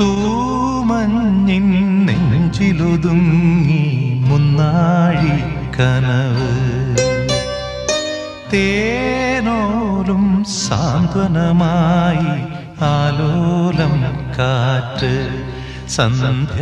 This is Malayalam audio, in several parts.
തൂമഞ്ഞിൻ നെഞ്ചിലൊതുങ്ങി മുന്നാഴി കനവ്. തേനോലും സാന്ത്വനമായി ആലോലം കാറ്റ് സന്ധ്യാഗവും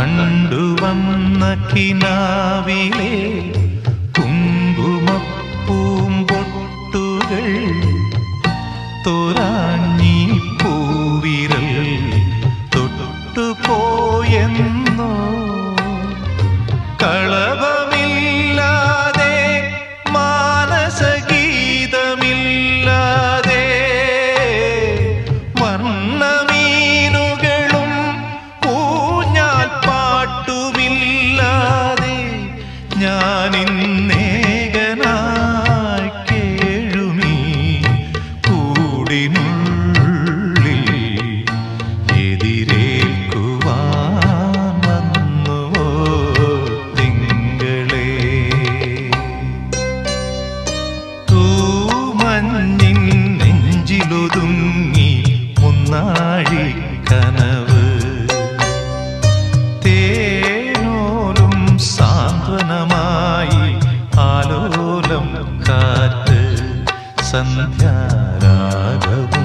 കണ്ടുവന്ന കിനാവിലെ കുങ്കുമപ്പൂമ്പൊട്ടുകൾ തോരാ सन्ध्या राघव।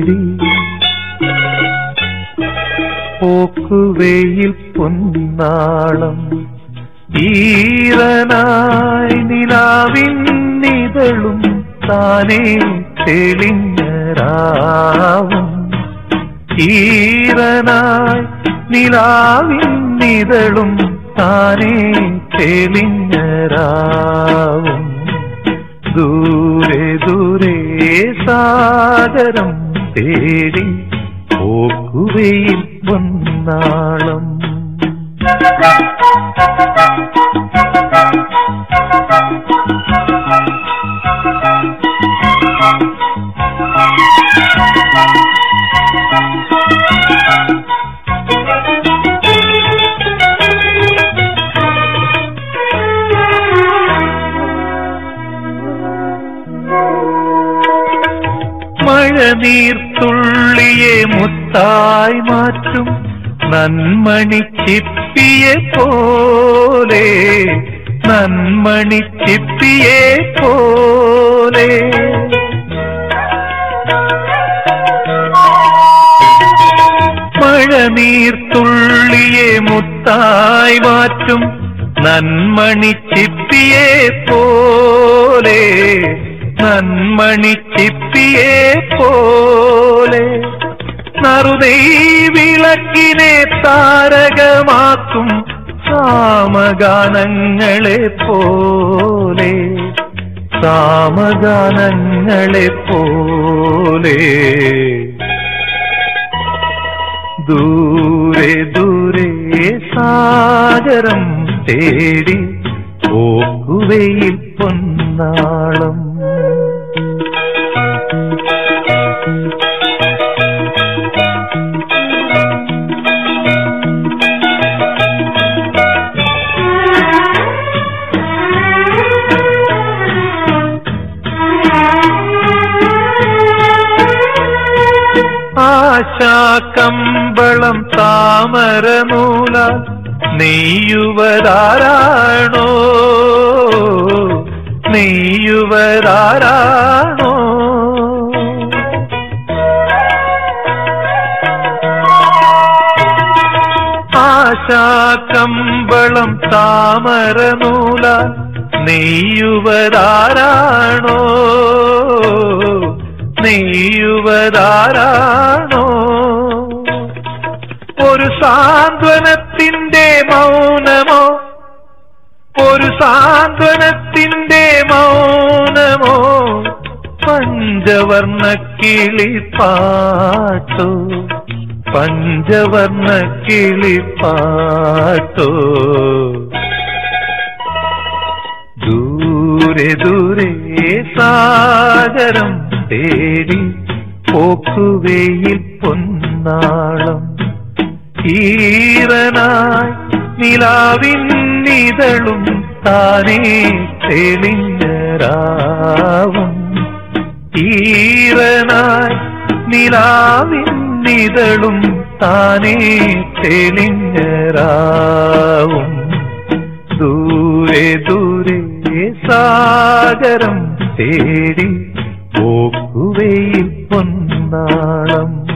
തേടി. പോക്കുവെയിൽ പൊന്നാളം. ഈറനായി നിലാവിന്നിതളും താനേ തെളിഞ്ഞരാവും. ഈറനായി നിലാവിന്നിതളും താനേ തെളിഞ്ഞരാവും. ദൂരെ ദൂരെ സാഗരം തേടി പോക്കുവയിൽ വന്നാളം. നന്മണി ചിപ്പിയ പോലെ നന്മണി ചിപ്പിയ പോലെ. മഴനീർത്തുള്ളിയെ മുത്തായി മാറ്റും നന്മണി ചിപ്പിയ പോലെ നന്മണി ചിപ്പിയ പോലെ. നറുതൈ വിളക്കിനെ താരകമാക്കും സാമഗാനങ്ങളെ പോലെ. സാമഗാനങ്ങളെ പോലെ. ദൂരെ ദൂരെ സാഗരം തേടി പോക്കുവയിൽ പൊന്നാളം ആശാകമ്പളം താമരമൂല നെയ്യുവതാരാണോ? നെയ്യുവതാരാണോ? ആശാക്കമ്പളം താമരമൂല നെയ്യുവതാരാണോ? നെയ്യുവതാരാണോ ഒരു സാന്ത്വനത്തിന്റെ മൗനമോ? ഒരു സാന്ത്വനത്തിന്റെ മൗനമോ? പഞ്ചവർണ കിളിപ്പാട്ടോ പഞ്ചവർണ കിളിപ്പാട്ടോ ദൂരെ ദൂരെ സാഗരം തേടി പോക്കുവെയിൽ പൊന്നാളം. ഈറനായി നിലാവിന്നിതളും താനേ തെളിഞ്ഞരാവും. ഈറനായി നിലാവിന്നിതളും താനേ തെളിഞ്ഞരാവും. ദൂരെ ദൂരെ സാഗരം തേടി പോക്കുവെയിൽ പൊന്നാളം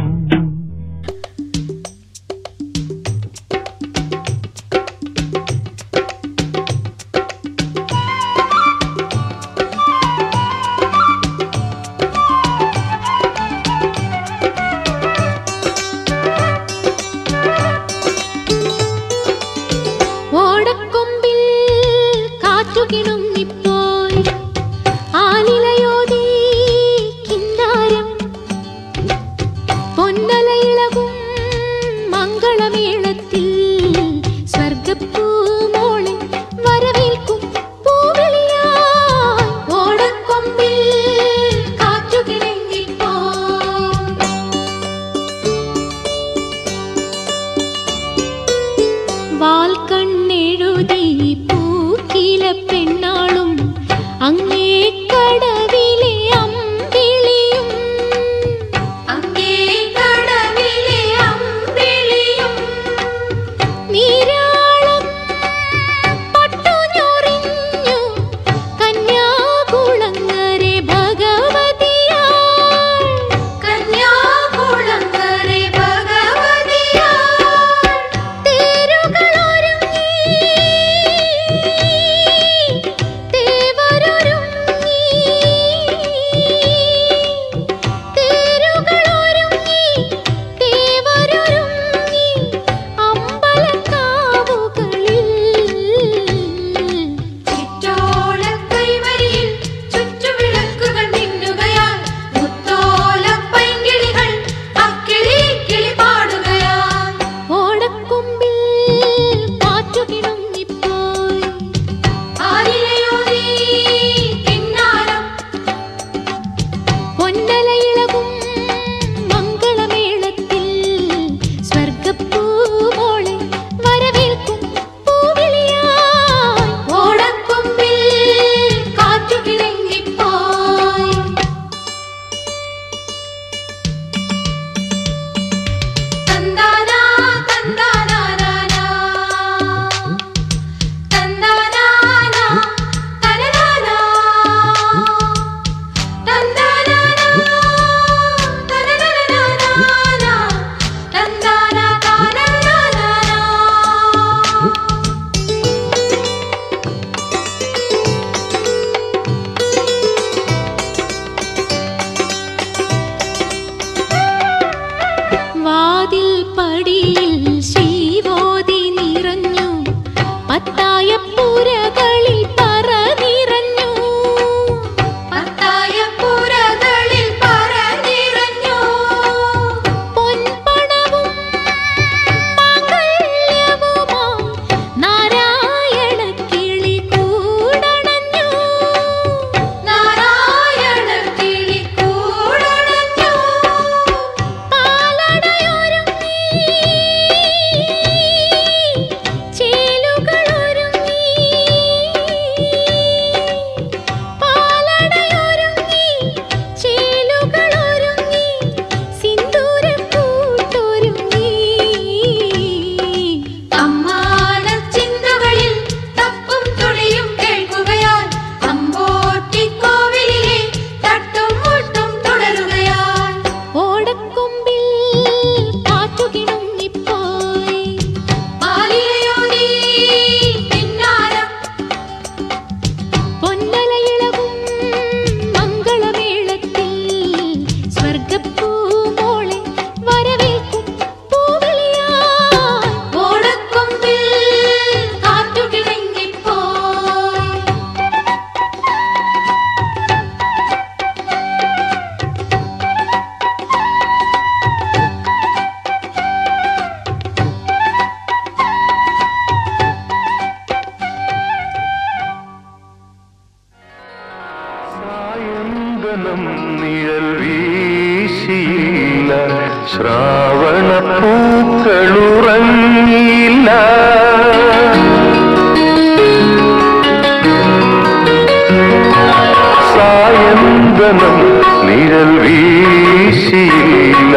ശ്രാവണം നിഴൽ വീശിയില്ല.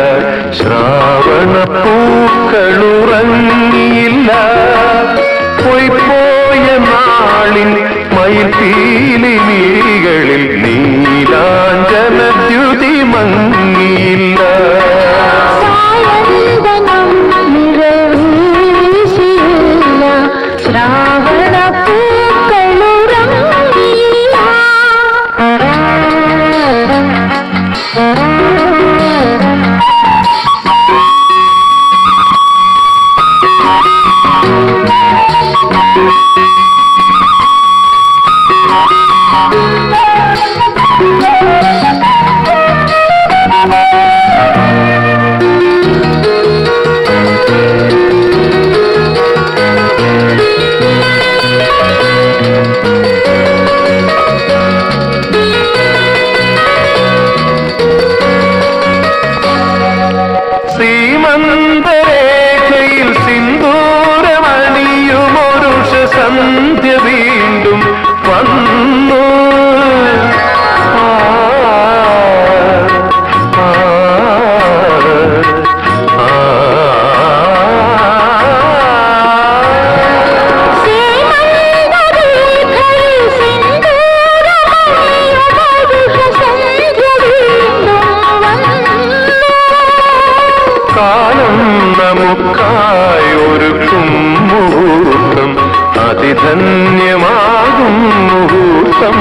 ശ്രാവണ പൂക്കളുറങ്ങിയില്ല. പൊയ്പോയ നാളിൽ മയിൽപീലിനികളിൽ നീലാഞ്ജന ദ്യുതി മങ്ങിയില്ല. നമുക്കായൊരുക്കും മുഹൂർത്തം അതിധന്യമാകും മുഹൂർത്തം.